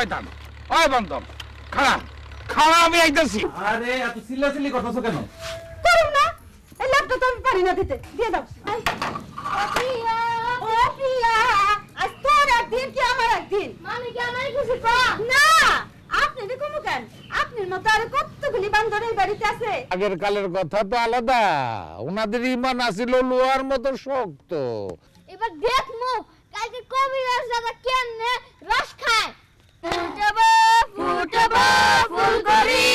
শয়তান। ওই বন্ধন খাড়া খাড়া আমি আইতাছি। আরে এত চিল্লাচিল্লি করতেছো কেন? করুন না। এই ল্যাপটপ তো আমি পারি না দিতে। দিয়ে দাও। আই। প্রিয়া, ও প্রিয়া, আজ তোর একদিন কি আমার একদিন? মামি কি আমার কিছু কম না। আপনি দেখুন কেন? আপনার মতো আর কতগুলি বান্ধব এই বাড়িতে আছে? আগের কালের কথা তো আলাদা। ওনাদের ইমান আছিল লোহার মতো শক্ত। এবার দেখ দেখমু কালকে কবিরাজ দাদা কেমনে রস খায়? ফুটাবো ফুটাবো ফুলকরি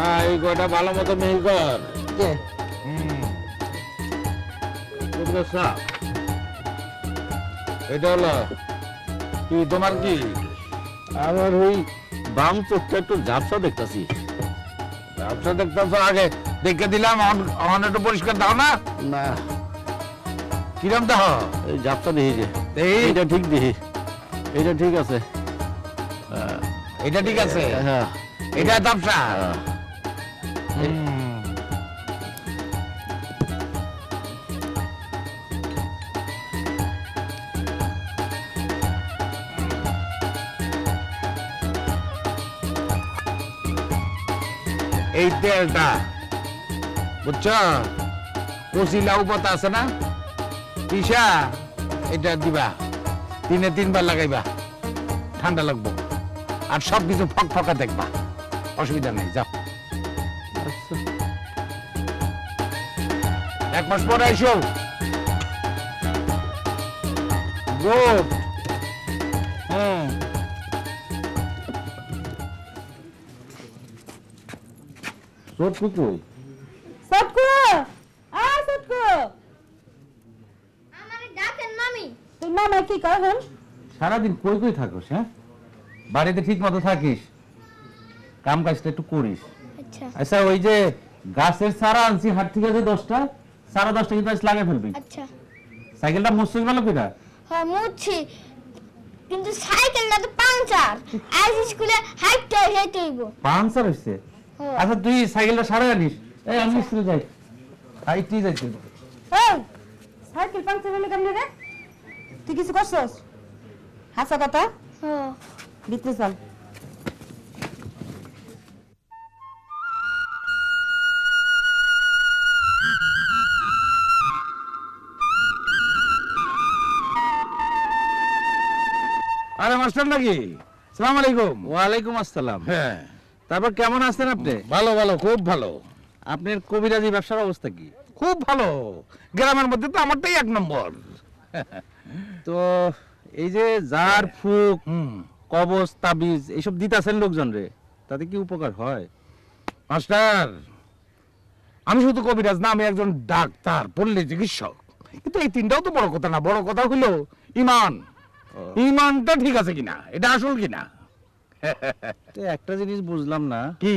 হ্যাঁ এই কয়টা ভালো মতো মিহি কর। এটা হলো কি তোমার কি? আমার ওই বাম চোখটা একটু ঝাপসা দেখতাছি। ব্যবসা দেখতেছো আগে। দেখে দিলাম এখন একটু পরিষ্কার দাও না। না। কিরম দাও? এই ঝাপসা দেখি যে। এইটা ঠিক দেখি। এইটা ঠিক আছে। এটা ঠিক আছে? হ্যাঁ। এটা ব্যবসা তেলটা। বুঝছ? কচি লাউ পাতা আছে না? পিসা এটা দিবা। দিনে তিনবার লাগাইবা। ঠান্ডা লাগবো। আর সব কিছু ফক ফকা দেখবা। অসুবিধা নেই, যাও। এক মাস পরে আইসো। হুম। সটকু আ সটকু আমারে ডাকেন মামি। তুই মামা কি কর হন সারাদিন কই কই থাকোস হ্যাঁ? বাড়িতে ঠিক মতো থাকিস? কাম কাজটা একটু করিস। আচ্ছা। আচ্ছা ওই যে গাছের চারা আনছি হাট থেকে যে দশটা সারা দশটা কিন্তু আজ ফেলবি। আচ্ছা। সাইকেলটা মুসুক গেল কিনা হ্যাঁ মুছি কিন্তু সাইকেলটা তো পাংচার। আজ স্কুলে হইব। পাঁচশো হচ্ছে হ্যাঁ। আচ্ছা তুই সাইকেলটা সারা আনিস। এই আমি স্কুলে যাই। হাইটেই যাইতে হবে। এই সাইকেল পাংচার হলো কেমনে রে? তুই কিছু করছস? হাসা কথা? হ্যাঁ ভিতরে চল। আরে মাস্টার নাকি? সালাম আলাইকুম। ওয়ালাইকুম আসসালাম। হ্যাঁ। তারপর কেমন আছেন আপনি? ভালো ভালো খুব ভালো। আপনার কবিরাজি ব্যবসার অবস্থা কি? খুব ভালো। গ্রামের মধ্যে তো আমারটাই এক নম্বর। তো এই যে জার ফুক হুম। কবজ তাবিজ এইসব দিতাছেন লোকজন রে তাতে কি উপকার হয়? মাস্টার আমি শুধু কবিরাজ না আমি একজন ডাক্তার পল্লী চিকিৎসক। কিন্তু এই তিনটাও তো বড় কথা না বড় কথা হলো ইমান। ইমানটা ঠিক আছে কিনা এটা আসল কিনা? তো একটা জিনিস বুঝলাম না। কি?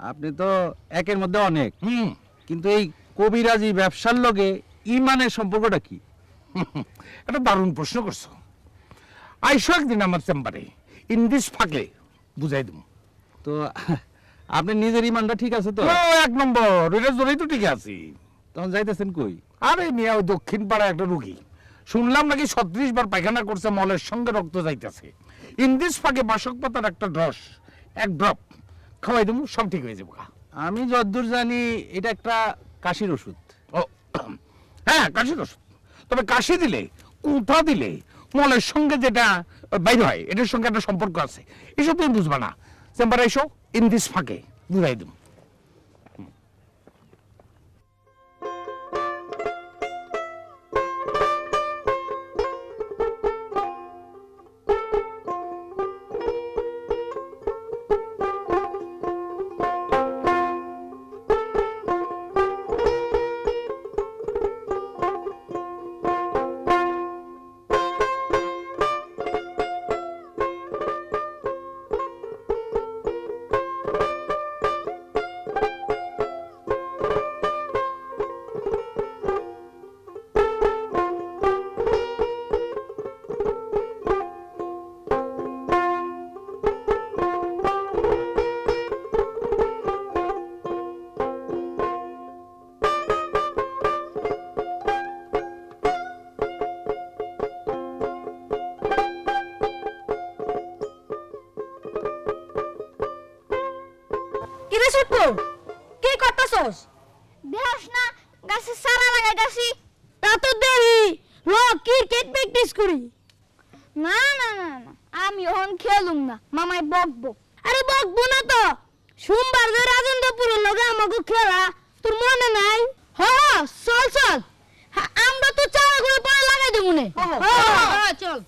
আপনি তো একের মধ্যে অনেক। হুম। কিন্তু এই কবিরাজি ব্যবসার লগে ইমানের সম্পর্কটা কি? এটা দারুণ প্রশ্ন করছ। আইসো একদিন আমার চেম্বারে ইংলিশ ফাঁকে বুঝাই দেবো তো আপনি নিজের ইমানটা ঠিক আছে তো? ও, এক নম্বর এটার জোরেই তো ঠিক আছি। তখন যাইতেছেন কই? আরে মিয়া ওই দক্ষিণ পাড়া একটা রুগী। শুনলাম নাকি ছত্রিশ বার পায়খানা করছে মলের সঙ্গে রক্ত যাইতেছে। ইংলিশ পাকে বাসক পাতার একটা রস এক ড্রপ খাওয়াই দেবো সব ঠিক হয়ে যাব আমি যদ্দূর জানি এটা একটা কাশির ওষুধ। ও হ্যাঁ কাশির ওষুধ। তবে কাশি দিলে কোথা দিলে মলের সঙ্গে যেটা বাইর হয় এটার সঙ্গে একটা সম্পর্ক আছে। এসব তুমি বুঝবা না। চেম্বারে এসো ইংলিশ ফাঁকে বুঝাই দেবো। দেহস না গাছে সারা লাগাইতাছি এত দেরি ল ক্রিকেট প্র্যাকটিস করি না না না না আমি ওহন খেলুম না মামাই বকবো আরে বকবো না তো সোমবার যে রাজেন্দ্রপুরের লগে আমাকে খেলা তোর মনে নাই হ্যাঁ চল চল হ্যাঁ, আমরা তো চাওয়া করে পরে লাগাই দেবো নে হ্যাঁ চল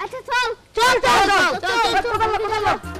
আচ্ছা চল চল চল চল চল চল চল চল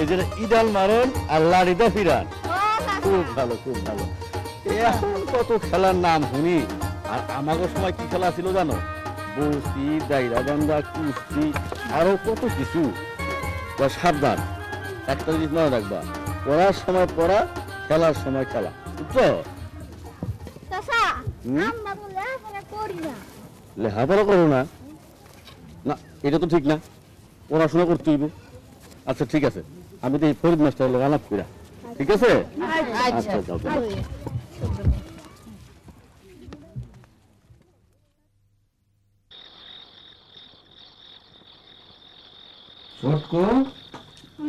এই যে ইডাল মারন আর লাড়িটা ফিরান। খুব ভালো খুব ভালো। এখন কত খেলার নাম শুনি। আর আমাদের সময় কি খেলা ছিল জানো? বসি দাইরা বান্ধা কুস্তি আরও কত কিছু। সাবধান। একটা জিনিস মনে রাখবা পড়ার সময় পড়া খেলার সময় খেলা। বুঝছ? লেখাপড়া করি করো না। না এটা তো ঠিক না। পড়াশোনা করতে হইবে। আচ্ছা ঠিক আছে। আমি তো এই ফরিদ মাস্টার লোক আলাপ কইরা। ঠিক আছে? আচ্ছা যাও যাও। ছোটকু?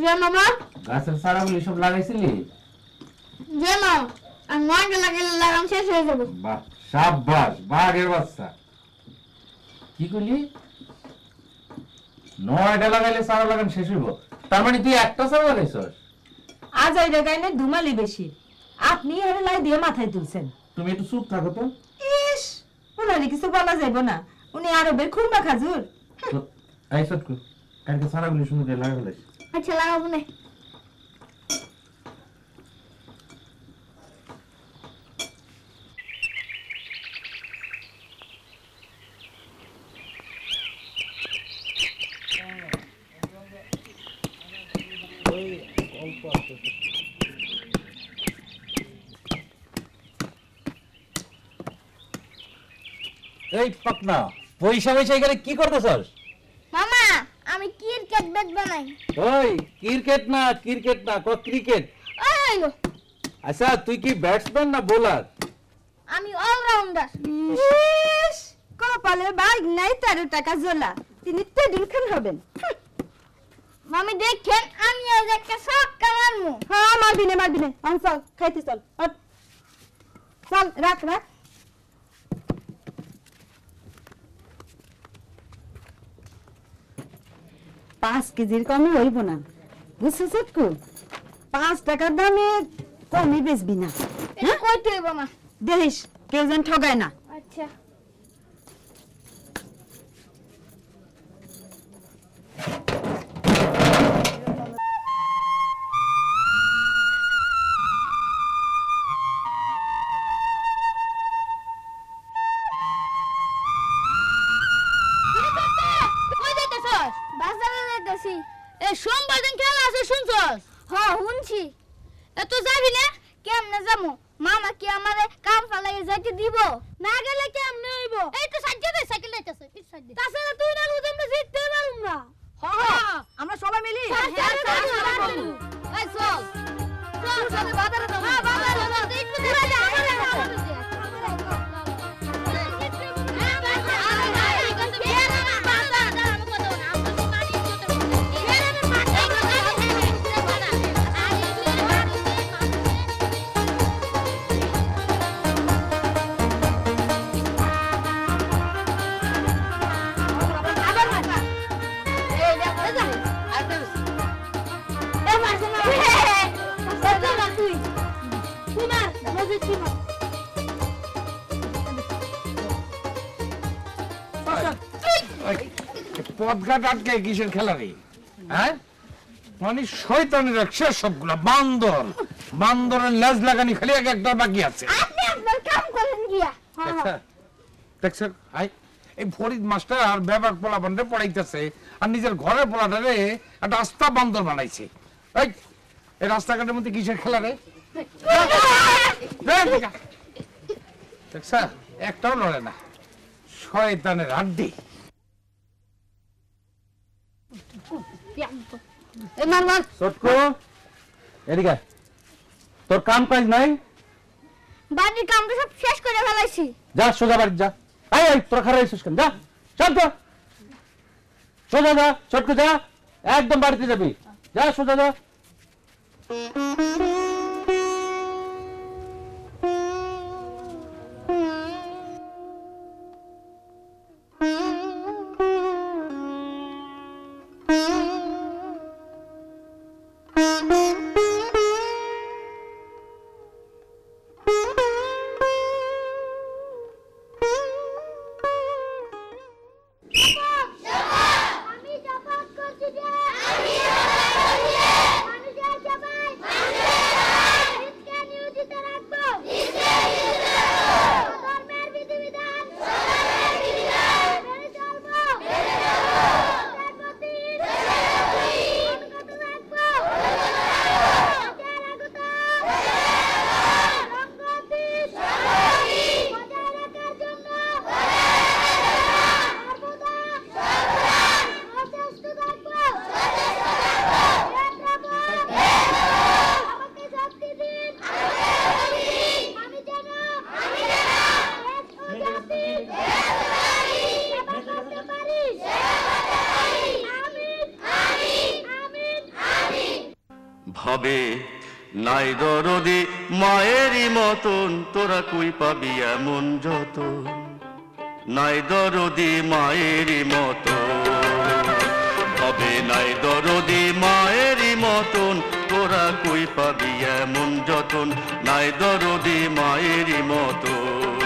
যে মামা গাছের সারাগুলি সব লাগাইছিলি? যে মামা আর নয়টা লাগালে লাগাম শেষ হয়ে যাবে। বাহ সাব্বাস বাঘের বাচ্চা। কি করলি নয়টা লাগাইলে সারা লাগান শেষ হইব। তার মানে তুই একটা সারা লাগাইছস আজ এই গাইনে ধুমালি বেশি। আপনি আরে লাই দিয়ে মাথায় তুলছেন। তুমি একটু চুপ থাকো তো। ইস ওনারে কিছু বলা যাইব না। উনি আরবের খুরমা খাজুর। তো- কু কালকে সারাগুলি সুন্দর লাগাই ফেলাইস আচ্ছা লাগাবো না। এই পাকনা পয়সা পয়সা এখানে কি করতেছস? মামা আমি ক্রিকেট ব্যাট বানাই। ওই ক্রিকেট না ক্রিকেট না ক ক্রিকেট ওই আচ্ছা তুই কি ব্যাটসম্যান না বোলার আমি অলরাউন্ডার ইস কপালে বাইক নাই তেরো টাকা জোলা। তিনি তেডুল খান হবেন। মামি দেখেন আমি আজ একটা ছক্কা মারমু। হ্যাঁ মারবি না মারবি না। আম চল খাইতে চল। চল রাখ রাখ। পাঁচ কেজির কমে হইব না। বুঝছ চটকু পাঁচ টাকার দামে কমে বেচবি না। মা দেখিস কেউ যেন ঠগায় না। சார் পদঘাট আটকে কিসের খেলা রে হ্যাঁ? মানে শয়তানের একশো সবগুলা বান্দর। বান্দরের লেজ লাগানি খালি এক একটা বাকি আছে। আপনি আপনার কাম করেন গিয়া। দেখছ দেখছ আই এই ফরিদ মাস্টার আর ব্যাপার পোলাপানরে পড়াইতেছে আর নিজের ঘরের পোলাটারে একটা আস্থা বান্দর বানাইছে। এই এই রাস্তাঘাটের মধ্যে কিসের খেলা রে? দেখছা একটাও লড়ে না। শয়তানের হাড্ডি। এই মার মার। চটকো এদিকে তোর কাম কাজ নাই? বাড়ির কামটা সব শেষ করে ফেলাইছি। যা সোজা বাড়ি যা। আই আই তোরা খারাপ আছিস কেন? যা শান্ত সোজা যা চটকো যা। একদম বাড়িতে যাবি। যা সোজা যা। ভাবে নাই দরদি, মায়েরই মতন, তোরা কই পাবি এমন যতন? নাই দরদি, মায়েরই মতন। হবে নাই দরদি, মায়েরই মতন, তোরা কই পাবি এমন যতন? নাই দরদি, মায়েরই মতন।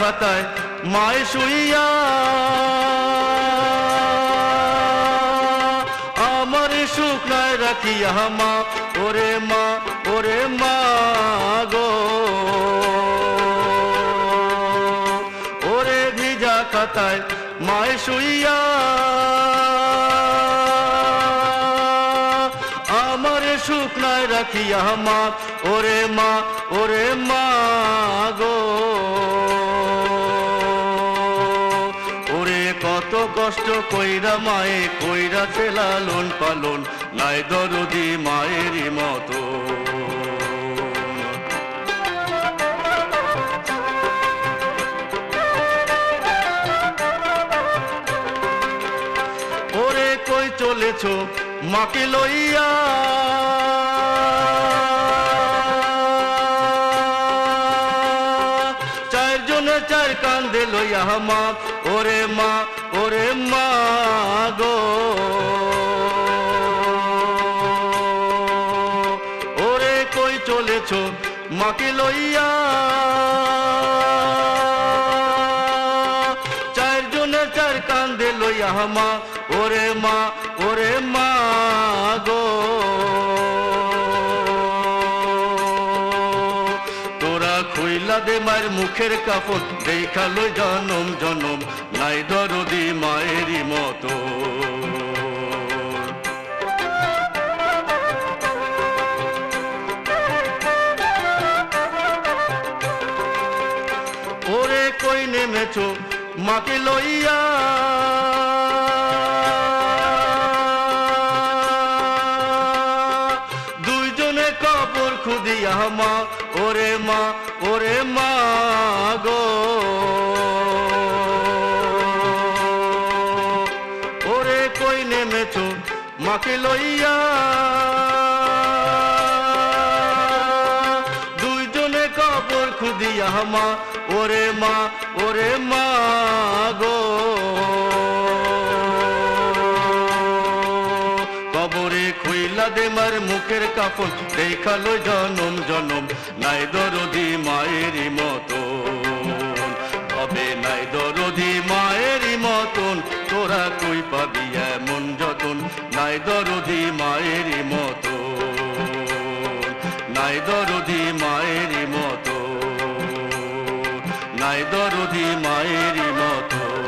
খাতায় মায় শুইয়া। আমার শুকনায় রাখিয়া মা, ওরে মা ওরে মা গো। ওরে ভিজা খাতায় মায় শুইয়া। আমার শুকনায় রাখিয়া মা, ওরে মা ওরে মা কষ্ট কইরা মায়ে, কইরা লালন পালন, নাই দরদি মায়েরই মতো ওরে কই চলেছ মাকে লইয়া? চারজনে চার কান্দে লইয়া মা, ওরে মা চলেছ মাকে লইয়া। চারজনে চার কান্দে লইয়া মা, ওরে মা ওরে মা গো। তোরা খুইলা দে মায়ের মুখের কাপড় দেখাল জনম জনম, নাই দরদি মায়েরই মতো। নেমেছো মাকে লইয়া। দুইজনে কাপড় খুদিয়া মা, ওরে মা ওরে মা গো। ওরে কই নেমেছো মাকে লইয়া? দুইজনে কাপড় খুদিয়া মা ওরে মা ওরে মা গো। কবরে খুইলা দে মার মুখের কাপড় দেখাল জনম জনম। নাই দরদি মায়েরই মতো হবে নাই দরদি মায়েরই মতন, তোরা কই পাবি এমন যতন? নাই দরদি মায়ের মতো নাই দরদি মায়ের মতো নাই দরদি মায়েরই মতো।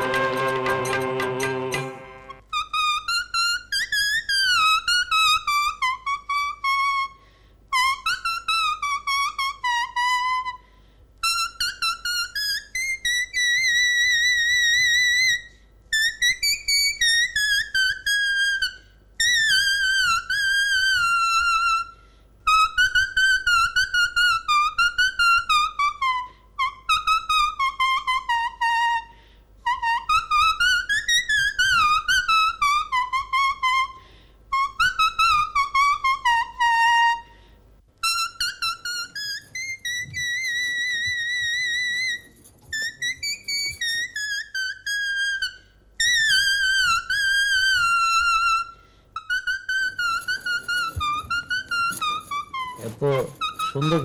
সুন্দর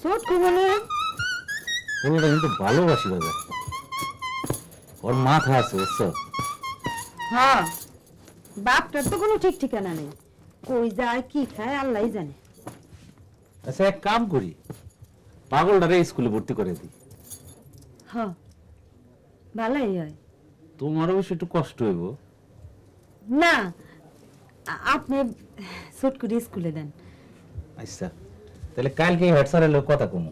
ছোট মানে পুরোটা কিন্তু ভালো বাসি ওর মাথা আছে বুঝছ? হ্যাঁ বাপটার তো কোনো ঠিক ঠিকানা নেই। কই যায় কি খায় আল্লাহ জানে। আচ্ছা এক কাম করি পাগলটারে স্কুলে ভর্তি করে দিই। হ ভালোই হয়। তোমার অবশ্য একটু কষ্ট হইব। না আপনি ছোট করে স্কুলে দেন। আচ্ছা তাহলে কালকে হেড স্যারের কথা কমু।